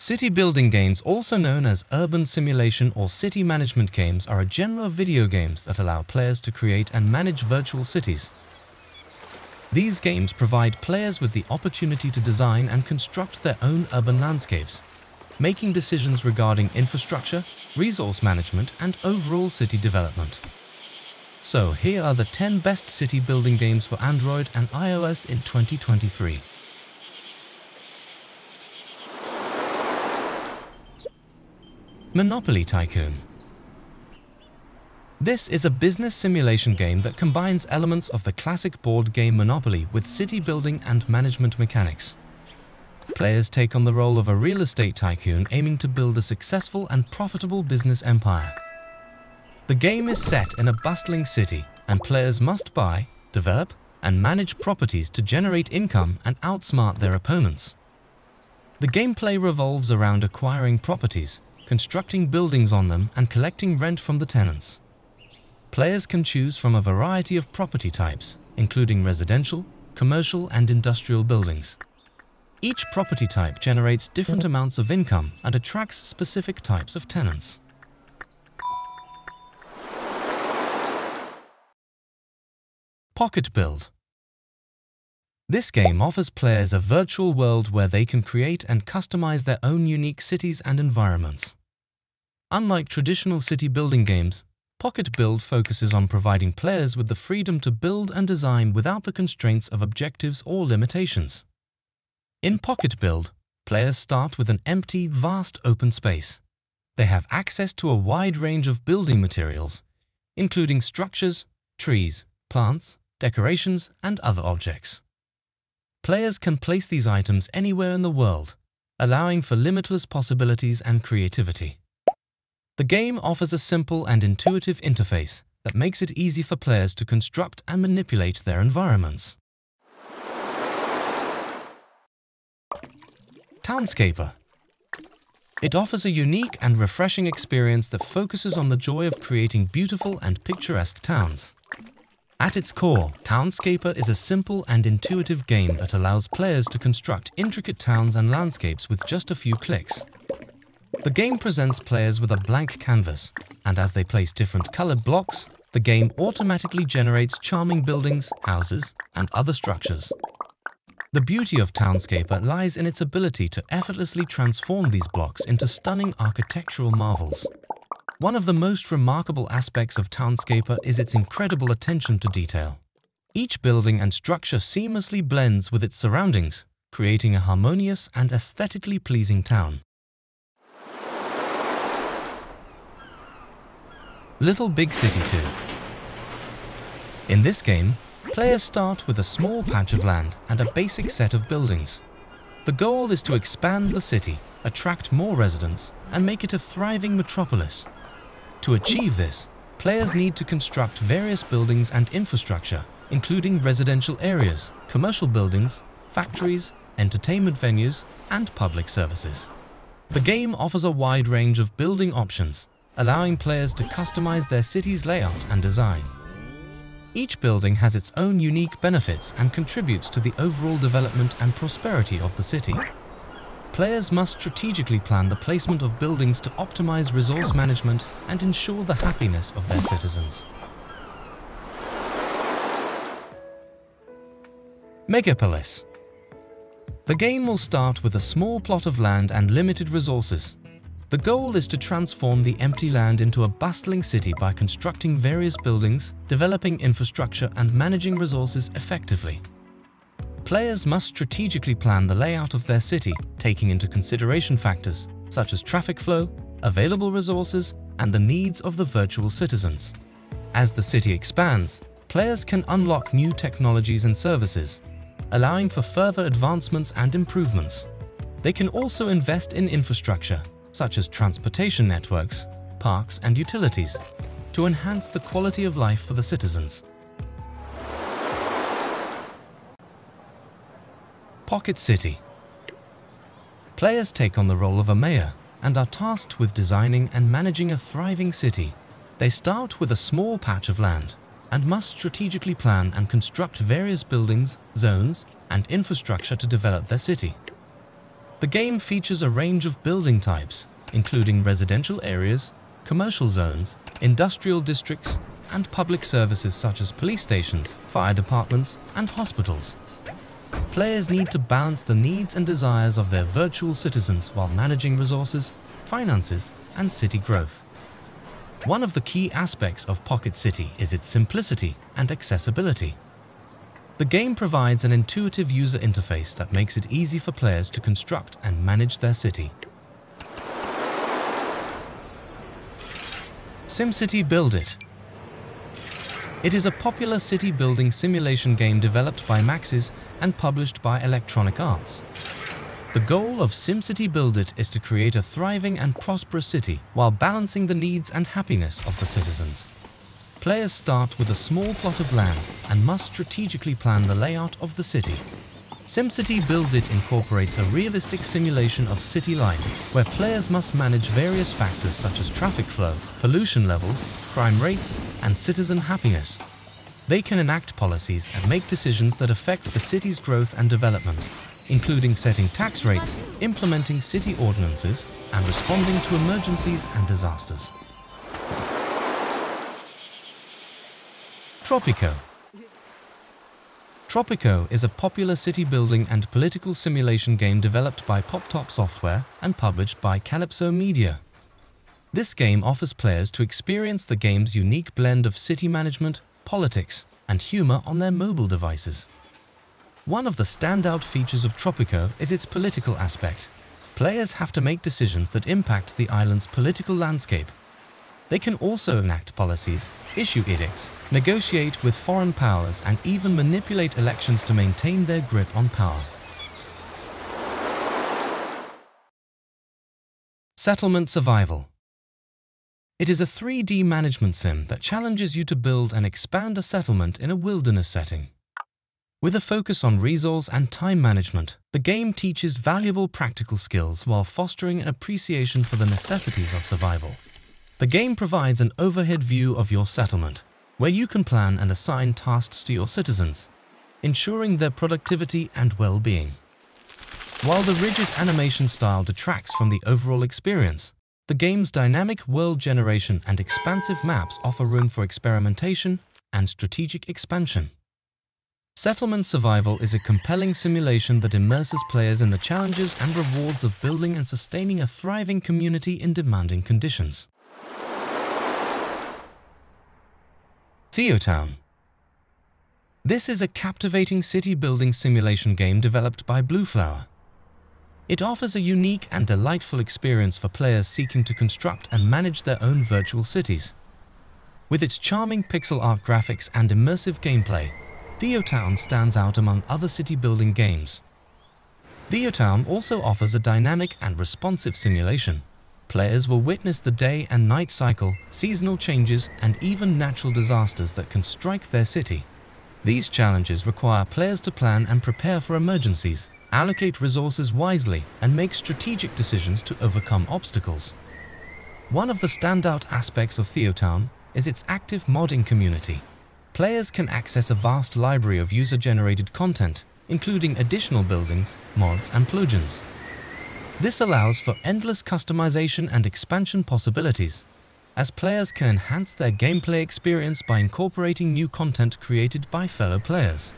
City building games, also known as urban simulation or city management games, are a genre of video games that allow players to create and manage virtual cities. These games provide players with the opportunity to design and construct their own urban landscapes, making decisions regarding infrastructure, resource management, and overall city development. So here are the 10 best city building games for Android and iOS in 2023. Monopoly Tycoon This is a business simulation game that combines elements of the classic board game Monopoly with city building and management mechanics. Players take on the role of a real estate tycoon aiming to build a successful and profitable business empire. The game is set in a bustling city, and players must buy, develop, and manage properties to generate income and outsmart their opponents. The gameplay revolves around acquiring properties, constructing buildings on them, and collecting rent from the tenants. Players can choose from a variety of property types, including residential, commercial, and industrial buildings. Each property type generates different amounts of income and attracts specific types of tenants. Pocket Build This game offers players a virtual world where they can create and customize their own unique cities and environments. Unlike traditional city building games, Pocket Build focuses on providing players with the freedom to build and design without the constraints of objectives or limitations. In Pocket Build, players start with an empty, vast open space. They have access to a wide range of building materials, including structures, trees, plants, decorations, and other objects. Players can place these items anywhere in the world, allowing for limitless possibilities and creativity. The game offers a simple and intuitive interface that makes it easy for players to construct and manipulate their environments. Townscaper It offers a unique and refreshing experience that focuses on the joy of creating beautiful and picturesque towns. At its core, Townscaper is a simple and intuitive game that allows players to construct intricate towns and landscapes with just a few clicks. The game presents players with a blank canvas, and as they place different colored blocks, the game automatically generates charming buildings, houses, and other structures. The beauty of Townscaper lies in its ability to effortlessly transform these blocks into stunning architectural marvels. One of the most remarkable aspects of Townscaper is its incredible attention to detail. Each building and structure seamlessly blends with its surroundings, creating a harmonious and aesthetically pleasing town. Little Big City 2 In this game, Players start with a small patch of land and a basic set of buildings. The goal is to expand the city, attract more residents, and make it a thriving metropolis. To achieve this, players need to construct various buildings and infrastructure, including residential areas, commercial buildings, factories, entertainment venues, and public services. The game offers a wide range of building options, allowing players to customize their city's layout and design. Each building has its own unique benefits and contributes to the overall development and prosperity of the city. Players must strategically plan the placement of buildings to optimize resource management and ensure the happiness of their citizens. Megapolis The game will start with a small plot of land and limited resources, the goal is to transform the empty land into a bustling city by constructing various buildings, developing infrastructure and managing resources effectively. Players must strategically plan the layout of their city, taking into consideration factors such as traffic flow, available resources, and the needs of the virtual citizens. As the city expands, players can unlock new technologies and services, allowing for further advancements and improvements. They can also invest in infrastructure such as transportation networks, parks and utilities, to enhance the quality of life for the citizens. Pocket City Players take on the role of a mayor and are tasked with designing and managing a thriving city. They start with a small patch of land and must strategically plan and construct various buildings, zones, and infrastructure to develop their city. The game features a range of building types, including residential areas, commercial zones, industrial districts, and public services such as police stations, fire departments, and hospitals. Players need to balance the needs and desires of their virtual citizens while managing resources, finances, and city growth. One of the key aspects of Pocket City is its simplicity and accessibility. The game provides an intuitive user interface that makes it easy for players to construct and manage their city. SimCity Build It It is a popular city building simulation game developed by Maxis and published by Electronic Arts. The goal of SimCity Build It is to create a thriving and prosperous city while balancing the needs and happiness of the citizens. Players start with a small plot of land and must strategically plan the layout of the city. SimCity Build It incorporates a realistic simulation of city life, where players must manage various factors such as traffic flow, pollution levels, crime rates, and citizen happiness. They can enact policies and make decisions that affect the city's growth and development, including setting tax rates, implementing city ordinances, and responding to emergencies and disasters. Tropico Tropico is a popular city building and political simulation game developed by PopTop Software and published by Kalypso Media. This game offers players to experience the game's unique blend of city management, politics, and humor on their mobile devices. One of the standout features of Tropico is its political aspect. Players have to make decisions that impact the island's political landscape. They can also enact policies, issue edicts, negotiate with foreign powers and even manipulate elections to maintain their grip on power. Settlement Survival It is a 3D management sim that challenges you to build and expand a settlement in a wilderness setting. With a focus on resource and time management, the game teaches valuable practical skills while fostering an appreciation for the necessities of survival. The game provides an overhead view of your settlement, where you can plan and assign tasks to your citizens, ensuring their productivity and well-being. While the rigid animation style detracts from the overall experience, the game's dynamic world generation and expansive maps offer room for experimentation and strategic expansion. Settlement Survival is a compelling simulation that immerses players in the challenges and rewards of building and sustaining a thriving community in demanding conditions. Theotown This is a captivating city-building simulation game developed by Blueflower. It offers a unique and delightful experience for players seeking to construct and manage their own virtual cities. With its charming pixel art graphics and immersive gameplay, Theotown stands out among other city-building games. Theotown also offers a dynamic and responsive simulation. Players will witness the day and night cycle, seasonal changes, and even natural disasters that can strike their city. These challenges require players to plan and prepare for emergencies, allocate resources wisely, and make strategic decisions to overcome obstacles. One of the standout aspects of Theotown is its active modding community. Players can access a vast library of user-generated content, including additional buildings, mods, and plugins. This allows for endless customization and expansion possibilities, as players can enhance their gameplay experience by incorporating new content created by fellow players.